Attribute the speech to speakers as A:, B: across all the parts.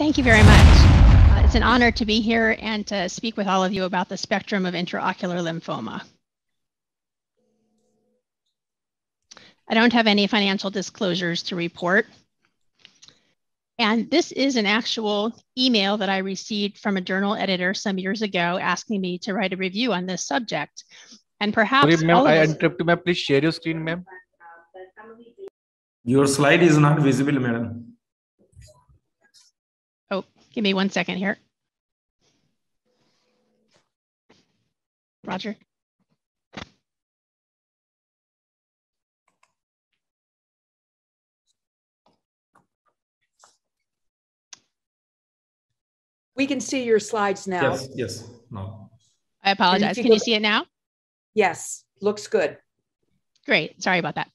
A: Thank you very much. Uh, it's an honor to be here and to speak with all of you about the spectrum of intraocular lymphoma. I don't have any financial disclosures to report. And this is an actual email that I received from a journal editor some years ago asking me to write a review on this subject. And perhaps.
B: Sorry, ma'am, I interrupt, ma'am. Please share your screen, ma'am.
C: Your slide is not visible, madam.
A: Give me one second here. Roger.
D: We can see your slides now.
C: Yes, yes, no.
A: I apologize. Can you see it now?
D: Yes, looks good.
A: Great. Sorry about that.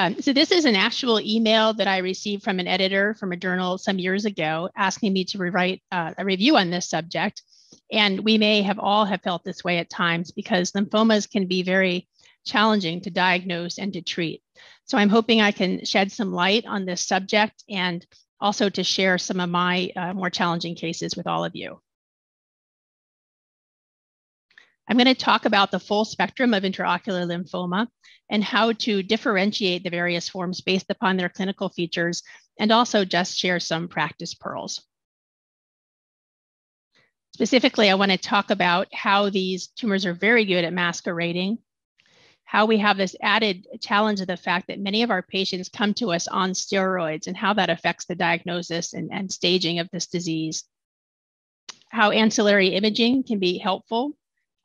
A: Um, so this is an actual email that I received from an editor from a journal some years ago asking me to rewrite uh, a review on this subject. And we may have all have felt this way at times because lymphomas can be very challenging to diagnose and to treat. So I'm hoping I can shed some light on this subject and also to share some of my uh, more challenging cases with all of you. I'm going to talk about the full spectrum of intraocular lymphoma and how to differentiate the various forms based upon their clinical features, and also just share some practice pearls. Specifically, I want to talk about how these tumors are very good at masquerading, how we have this added challenge of the fact that many of our patients come to us on steroids and how that affects the diagnosis and, and staging of this disease, how ancillary imaging can be helpful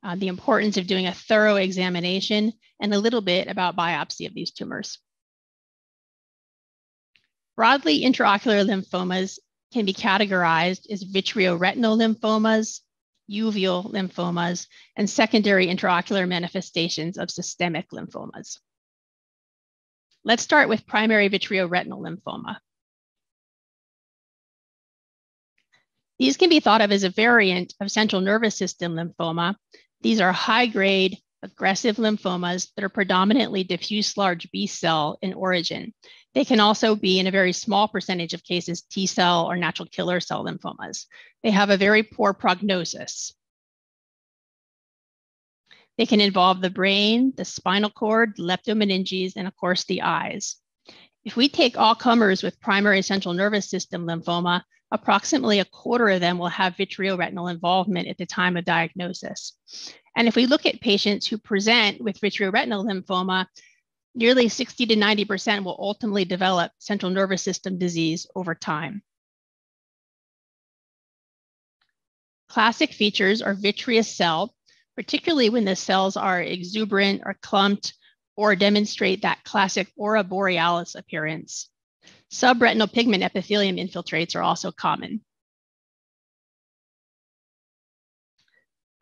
A: uh, the importance of doing a thorough examination, and a little bit about biopsy of these tumors. Broadly, intraocular lymphomas can be categorized as vitreoretinal lymphomas, uveal lymphomas, and secondary intraocular manifestations of systemic lymphomas. Let's start with primary vitreoretinal lymphoma. These can be thought of as a variant of central nervous system lymphoma these are high grade aggressive lymphomas that are predominantly diffuse large B cell in origin. They can also be, in a very small percentage of cases, T cell or natural killer cell lymphomas. They have a very poor prognosis. They can involve the brain, the spinal cord, leptomeninges, and of course the eyes. If we take all comers with primary central nervous system lymphoma, approximately a quarter of them will have vitreoretinal involvement at the time of diagnosis. And if we look at patients who present with vitreoretinal lymphoma, nearly 60 to 90% will ultimately develop central nervous system disease over time. Classic features are vitreous cell, particularly when the cells are exuberant or clumped or demonstrate that classic aurora borealis appearance. Subretinal pigment epithelium infiltrates are also common.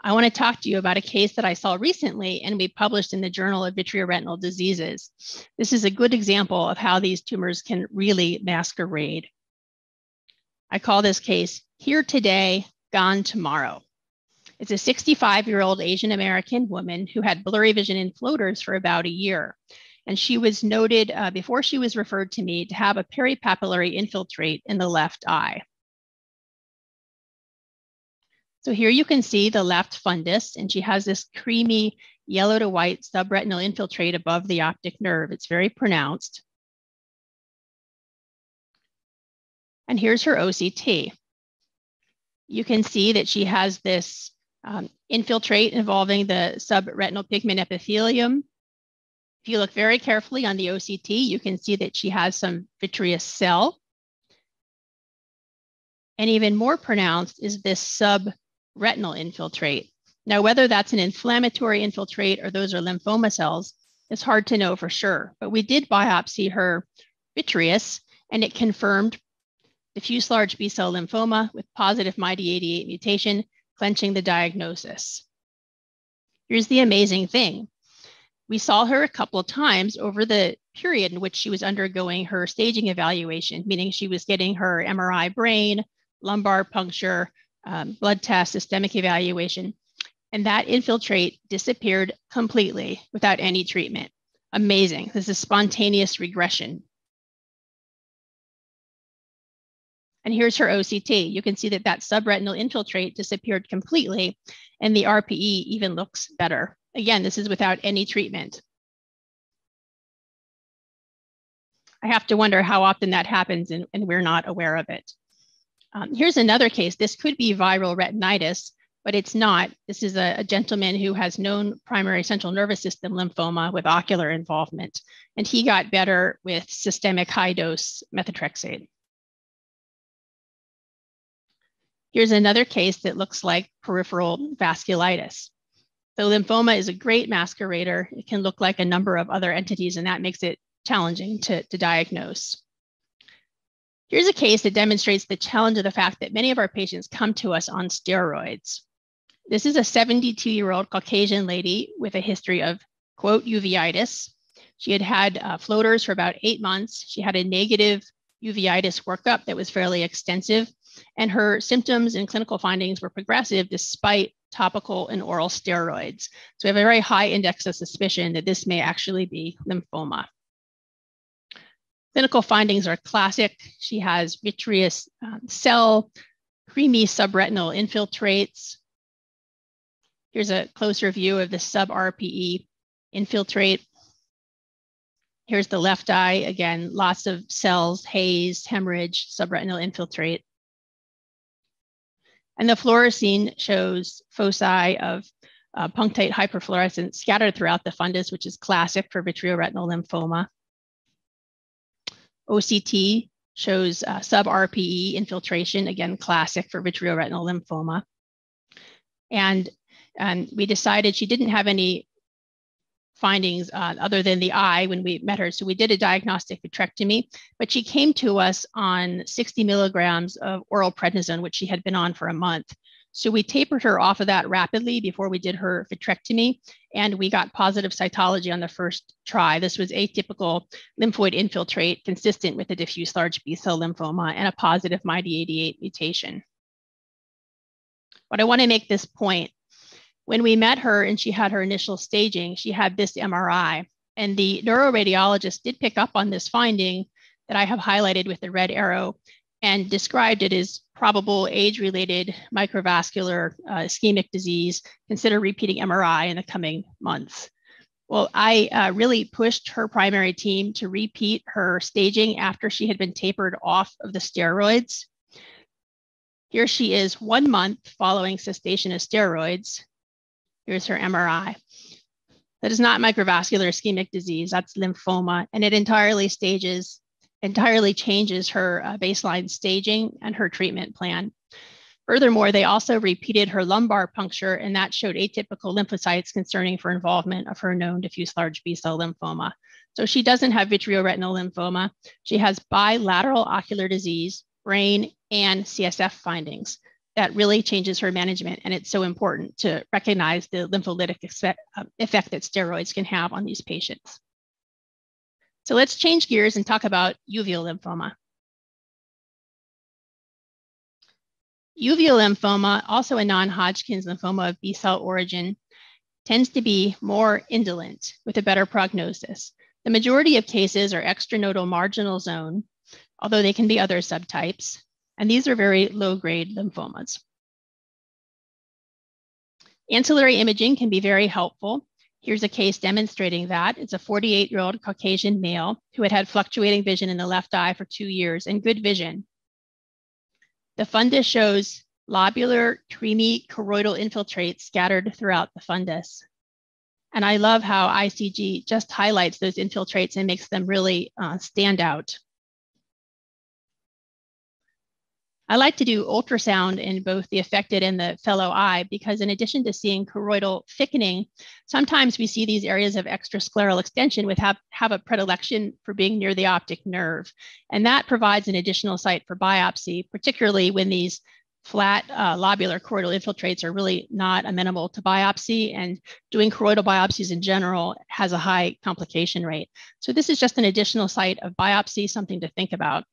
A: I want to talk to you about a case that I saw recently and we published in the Journal of Vitreoretinal Diseases. This is a good example of how these tumors can really masquerade. I call this case Here Today, Gone Tomorrow. It's a 65 year old Asian American woman who had blurry vision in floaters for about a year. And she was noted uh, before she was referred to me to have a peripapillary infiltrate in the left eye. So here you can see the left fundus, and she has this creamy yellow to white subretinal infiltrate above the optic nerve. It's very pronounced. And here's her OCT. You can see that she has this um, infiltrate involving the subretinal pigment epithelium if you look very carefully on the OCT, you can see that she has some vitreous cell. And even more pronounced is this subretinal infiltrate. Now, whether that's an inflammatory infiltrate or those are lymphoma cells is hard to know for sure, but we did biopsy her vitreous and it confirmed diffuse large B cell lymphoma with positive MYD88 mutation, clenching the diagnosis. Here's the amazing thing we saw her a couple of times over the period in which she was undergoing her staging evaluation, meaning she was getting her MRI brain, lumbar puncture, um, blood test, systemic evaluation, and that infiltrate disappeared completely without any treatment. Amazing. This is spontaneous regression. And here's her OCT. You can see that that subretinal infiltrate disappeared completely, and the RPE even looks better. Again, this is without any treatment. I have to wonder how often that happens and, and we're not aware of it. Um, here's another case. This could be viral retinitis, but it's not. This is a, a, gentleman who has known primary central nervous system lymphoma with ocular involvement, and he got better with systemic high dose methotrexate. Here's another case that looks like peripheral vasculitis. The lymphoma is a great masquerader. It can look like a number of other entities, and that makes it challenging to, to diagnose. Here's a case that demonstrates the challenge of the fact that many of our patients come to us on steroids. This is a 72 year old Caucasian lady with a history of, quote, uveitis. She had had uh, floaters for about eight months. She had a negative uveitis workup that was fairly extensive, and her symptoms and clinical findings were progressive despite topical and oral steroids. So we have a very high index of suspicion that this may actually be lymphoma. Clinical findings are classic. She has vitreous um, cell, creamy subretinal infiltrates. Here's a closer view of the sub-RPE infiltrate. Here's the left eye. Again, lots of cells, haze, hemorrhage, subretinal infiltrate. And the fluorescein shows foci of uh, punctate hyperfluorescence scattered throughout the fundus, which is classic for vitreoretinal lymphoma. OCT shows uh, sub-RPE infiltration, again, classic for vitreoretinal lymphoma. And, and we decided she didn't have any findings uh, other than the eye when we met her. So we did a diagnostic vitrectomy, but she came to us on 60 milligrams of oral prednisone, which she had been on for a month. So we tapered her off of that rapidly before we did her vitrectomy, and we got positive cytology on the first try. This was atypical lymphoid infiltrate consistent with a diffuse large B cell lymphoma and a positive MYD88 mutation. But I want to make this point. When we met her and she had her initial staging, she had this MRI, and the neuroradiologist did pick up on this finding that I have highlighted with the red arrow and described it as probable age-related microvascular uh, ischemic disease. Consider repeating MRI in the coming months. Well, I uh, really pushed her primary team to repeat her staging after she had been tapered off of the steroids. Here she is one month following cessation of steroids. Here's her MRI. That is not microvascular ischemic disease, that's lymphoma, and it entirely stages entirely changes her uh, baseline staging and her treatment plan. Furthermore, they also repeated her lumbar puncture, and that showed atypical lymphocytes concerning for involvement of her known diffuse large B cell lymphoma. So she doesn't have vitreoretinal lymphoma. She has bilateral ocular disease, brain, and CSF findings. That really changes her management, and it's so important to recognize the lympholytic uh, effect that steroids can have on these patients. So let's change gears and talk about uveal lymphoma. Uveal lymphoma, also a non-Hodgkin's lymphoma of B-cell origin, tends to be more indolent with a better prognosis. The majority of cases are extranodal marginal zone, although they can be other subtypes, and these are very low-grade lymphomas. Ancillary imaging can be very helpful. Here's a case demonstrating that. It's a 48 year old Caucasian male who had had fluctuating vision in the left eye for two years and good vision. The fundus shows lobular, creamy choroidal infiltrates scattered throughout the fundus. And I love how ICG just highlights those infiltrates and makes them really uh, stand out. I like to do ultrasound in both the affected and the fellow eye because in addition to seeing choroidal thickening, sometimes we see these areas of extrascleral extension with have, have a predilection for being near the optic nerve. And that provides an additional site for biopsy, particularly when these flat uh, lobular choroidal infiltrates are really not amenable to biopsy and doing choroidal biopsies in general has a high complication rate. So this is just an additional site of biopsy, something to think about.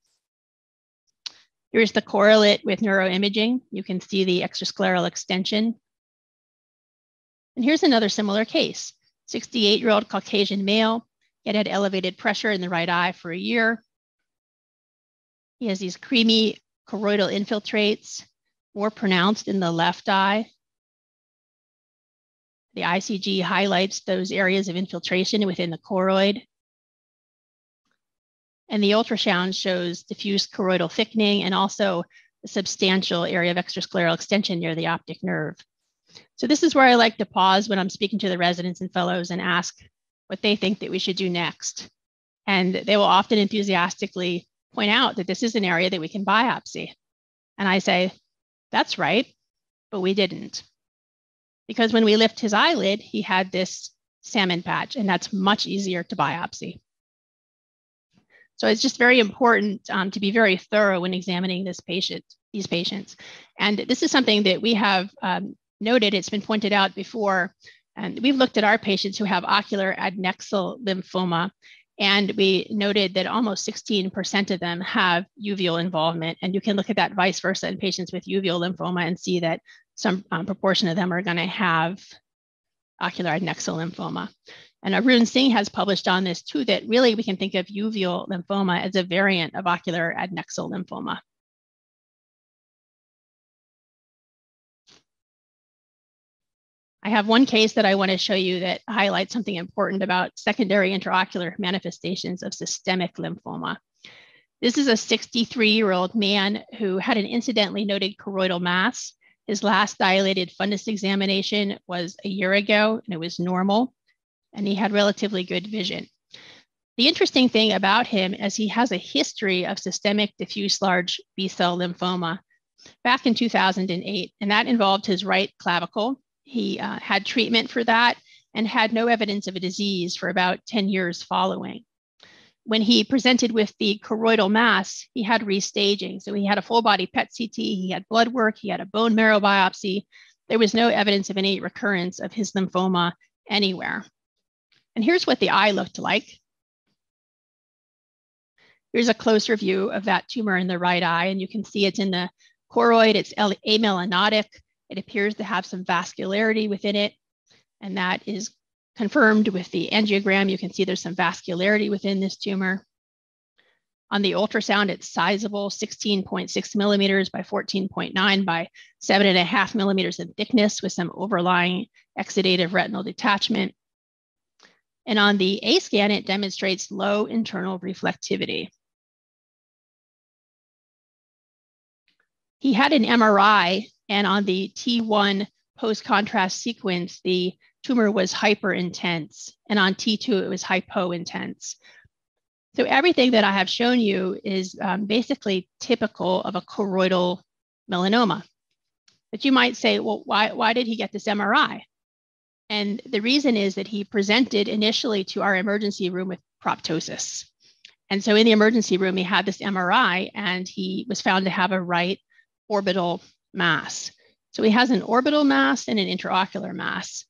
A: Here's the correlate with neuroimaging. You can see the extrascleral extension. And here's another similar case. 68-year-old Caucasian male, He had elevated pressure in the right eye for a year. He has these creamy choroidal infiltrates, more pronounced in the left eye. The ICG highlights those areas of infiltration within the choroid. And the ultrasound shows diffuse choroidal thickening and also a substantial area of extrascleral extension near the optic nerve. So this is where I like to pause when I'm speaking to the residents and fellows and ask what they think that we should do next. And they will often enthusiastically point out that this is an area that we can biopsy. And I say, that's right, but we didn't. Because when we lift his eyelid, he had this salmon patch, and that's much easier to biopsy. So it's just very important um, to be very thorough when examining this patient, these patients. And this is something that we have um, noted, it's been pointed out before, and we've looked at our patients who have ocular adnexal lymphoma, and we noted that almost 16% of them have uveal involvement. And you can look at that vice versa in patients with uveal lymphoma and see that some um, proportion of them are going to have ocular adnexal lymphoma. And Arun Singh has published on this too, that really we can think of uveal lymphoma as a variant of ocular adnexal lymphoma. I have one case that I want to show you that highlights something important about secondary intraocular manifestations of systemic lymphoma. This is a 63 year old man who had an incidentally noted choroidal mass. His last dilated fundus examination was a year ago and it was normal and he had relatively good vision. The interesting thing about him is he has a history of systemic diffuse large B cell lymphoma back in 2008, and that involved his right clavicle. He uh, had treatment for that and had no evidence of a disease for about 10 years following. When he presented with the choroidal mass, he had restaging. So he had a full body PET CT, he had blood work, he had a bone marrow biopsy. There was no evidence of any recurrence of his lymphoma anywhere. And here's what the eye looked like. Here's a closer view of that tumor in the right eye, and you can see it's in the choroid, it's amelanotic. It appears to have some vascularity within it, and that is confirmed with the angiogram. You can see there's some vascularity within this tumor. On the ultrasound, it's sizable, 16.6 millimeters by 14.9 by 7.5 millimeters in thickness with some overlying exudative retinal detachment. And on the A scan, it demonstrates low internal reflectivity. He had an MRI, and on the T1 post contrast sequence, the tumor was hyper intense, and on T2, it was hypo intense. So everything that I have shown you is um, basically typical of a choroidal melanoma. But you might say, well, why, why did he get this MRI? And the reason is that he presented initially to our emergency room with proptosis. And so in the emergency room, he had this MRI and he was found to have a right orbital mass. So he has an orbital mass and an intraocular mass.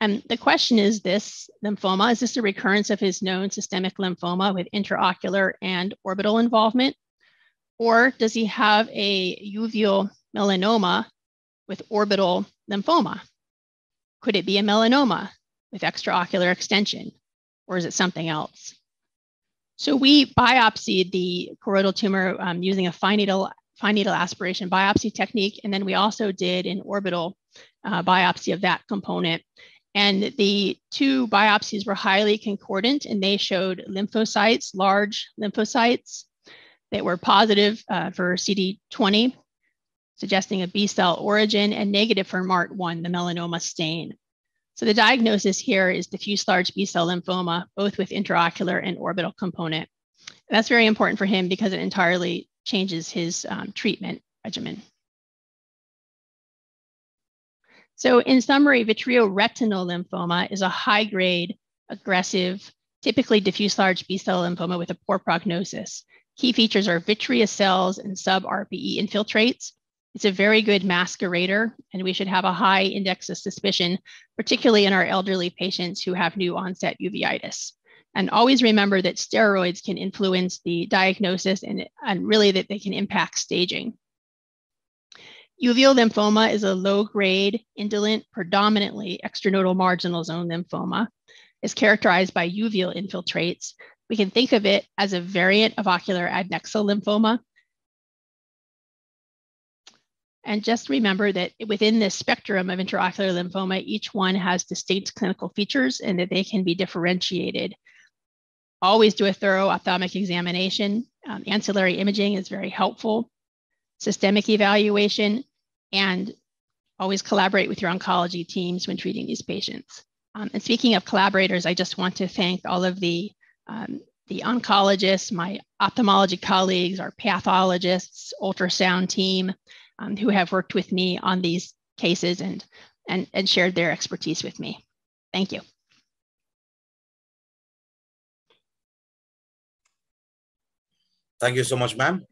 A: And the question is this lymphoma, is this a recurrence of his known systemic lymphoma with intraocular and orbital involvement? Or does he have a uveal melanoma with orbital lymphoma? Could it be a melanoma with extraocular extension, or is it something else? So we biopsied the choroidal tumor um, using a fine needle, fine needle aspiration biopsy technique, and then we also did an orbital uh, biopsy of that component. And the two biopsies were highly concordant, and they showed lymphocytes, large lymphocytes that were positive uh, for CD20 suggesting a B cell origin, and negative for MART1, the melanoma stain. So the diagnosis here is diffuse large B cell lymphoma, both with intraocular and orbital component. And that's very important for him because it entirely changes his um, treatment regimen. So in summary, vitreoretinal lymphoma is a high grade, aggressive, typically diffuse large B cell lymphoma with a poor prognosis. Key features are vitreous cells and sub-RPE infiltrates, it's a very good masquerader, and we should have a high index of suspicion, particularly in our elderly patients who have new onset uveitis. And always remember that steroids can influence the diagnosis and, and really that they can impact staging. Uveal lymphoma is a low grade, indolent, predominantly extranodal marginal zone lymphoma. It's characterized by uveal infiltrates. We can think of it as a variant of ocular adnexal lymphoma And just remember that within this spectrum of intraocular lymphoma, each one has distinct clinical features and that they can be differentiated. Always do a thorough ophthalmic examination. Um, ancillary imaging is very helpful. Systemic evaluation and always collaborate with your oncology teams when treating these patients. Um, and speaking of collaborators, I just want to thank all of the um, the oncologists, my ophthalmology colleagues, our pathologists, ultrasound team, um, who have worked with me on these cases and, and, and shared their expertise with me. Thank you.
E: Thank you so much, ma'am.